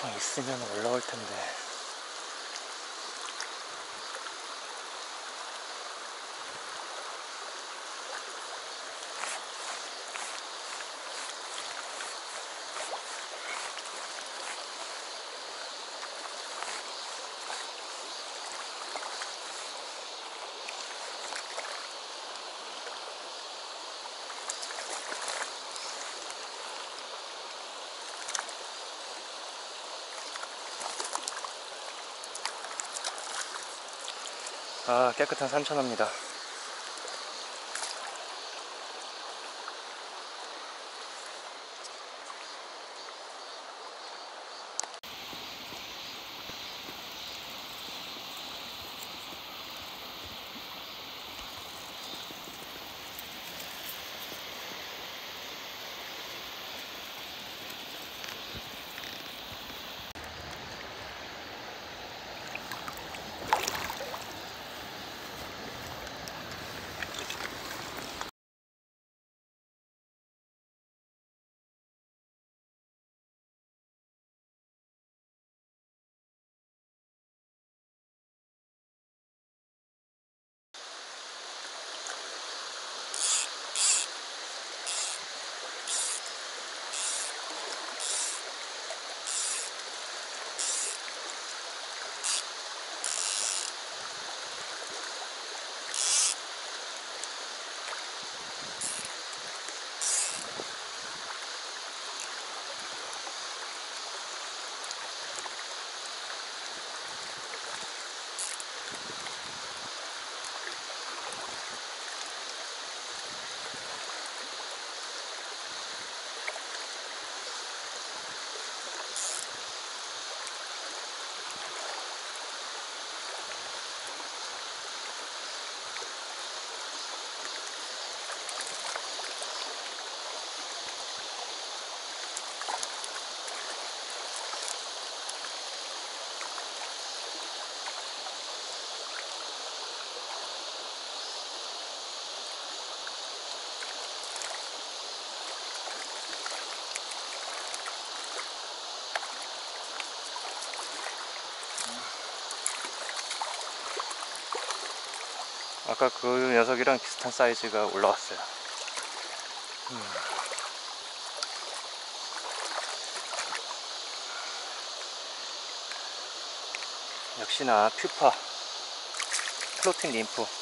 보통 있으면 올라올 텐데. 아, 깨끗한 산천어입니다. 아까 그 녀석이랑 비슷한 사이즈가 올라왔어요. 음. 역시나 퓨파 플로팅 림프